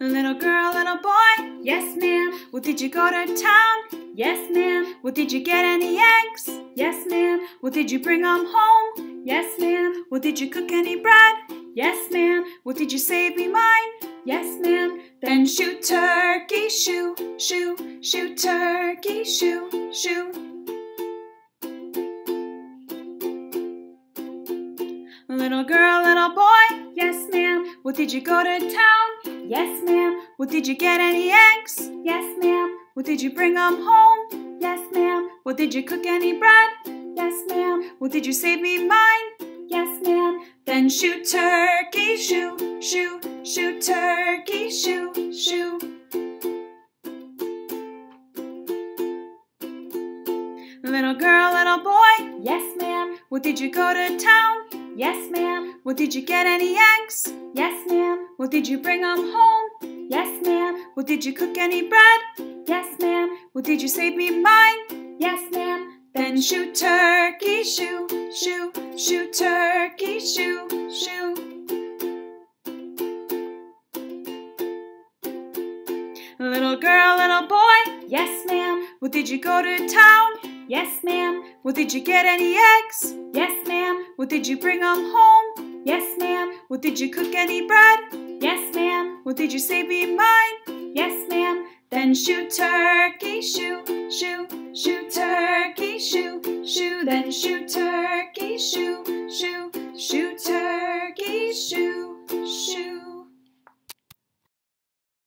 Little girl, little boy, Yes, ma'am. well, did you go to town? Yes, ma'am. Well, did you get any eggs? Yes, ma'am. Well, did you bring 'em home? Yes, ma'am. Well, did you cook any bread? Yes, ma'am. Well, did you save me mine? Yes, ma'am. Then shoot turkey, shoo, shoo, shoot turkey, shoo, shoo. Little girl, little boy, Yes, ma'am. well, did you go to town? Yes, ma'am. Well, did you get any eggs? Yes, ma'am. Well, did you bring 'em home? Yes, ma'am. Well, did you cook any bread? Yes, ma'am. Well, did you save me mine? Yes, ma'am. Then shoot turkey, shoo, shoo, shoot turkey, shoo, shoo. Little girl, little boy, Yes, ma'am. well, did you go to town? Yes, ma'am. Well, did you get any eggs? Did you bring 'em home? Yes, ma'am. Well, did you cook any bread? Yes, ma'am. Well, did you save me mine? Yes, ma'am. Then shoot turkey, shoo, shoo, shoot turkey, shoo, shoo. Little girl, little boy, Yes, ma'am. well, did you go to town? Yes, ma'am. Well, did you get any eggs? Yes, ma'am. Well, did you bring 'em home? Yes, ma'am. Well, did you cook any bread? Well, did you save me mine? Yes, ma'am. Then shoot turkey, shoo, shoo, shoot turkey, shoo, shoo. Then shoot turkey, shoo,